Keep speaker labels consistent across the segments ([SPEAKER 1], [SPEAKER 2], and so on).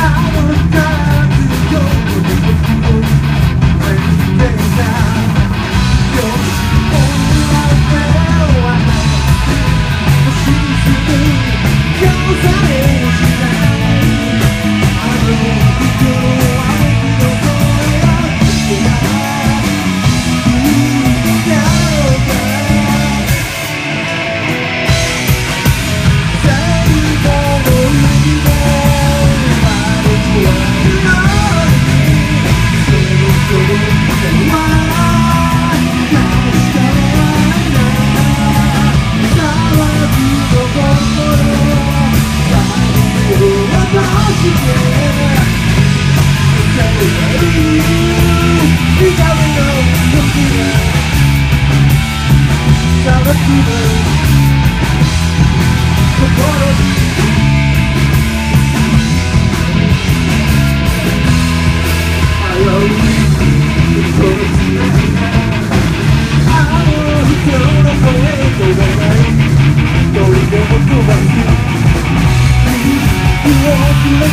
[SPEAKER 1] I would die. Salvatino, the bottom.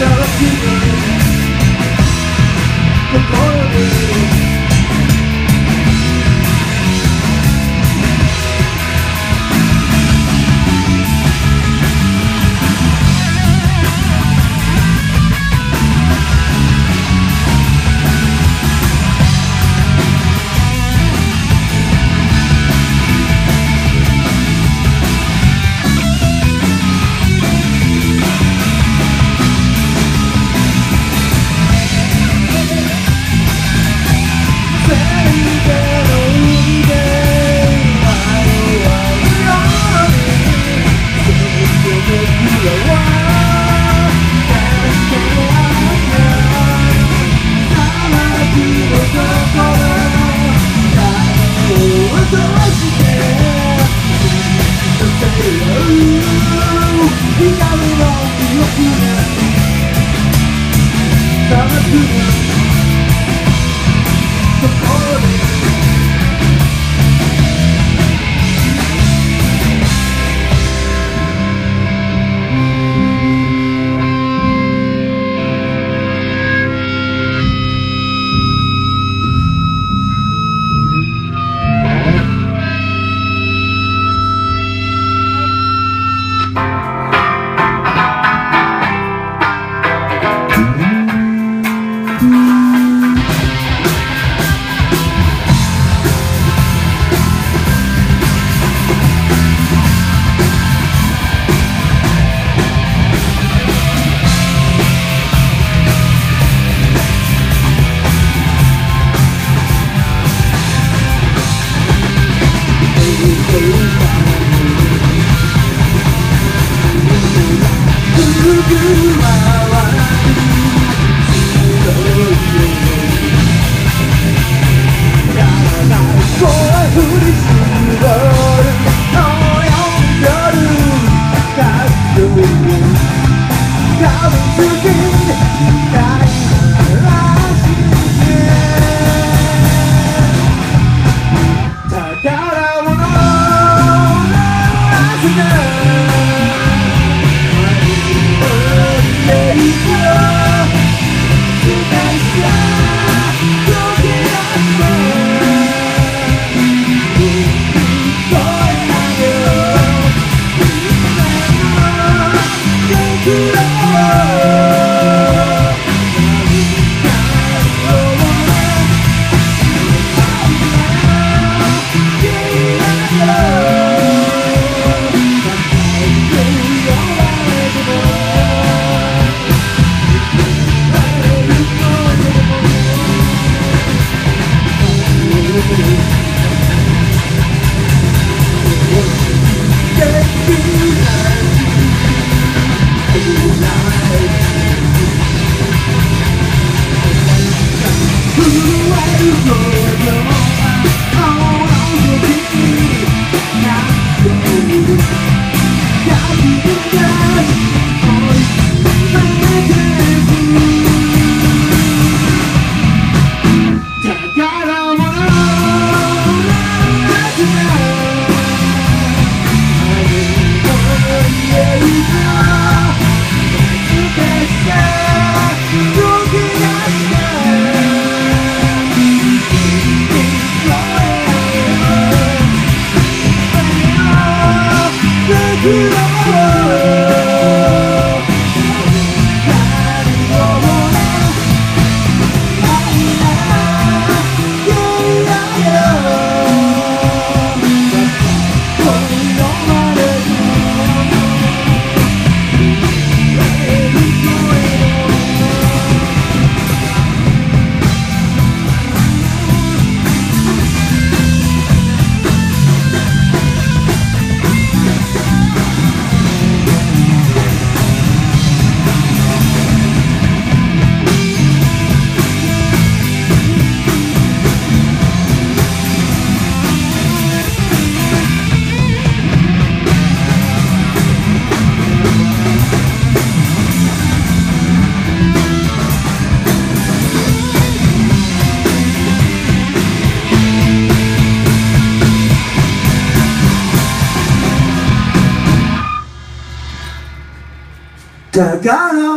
[SPEAKER 1] jealousy. The we know. Who will go? Yeah. se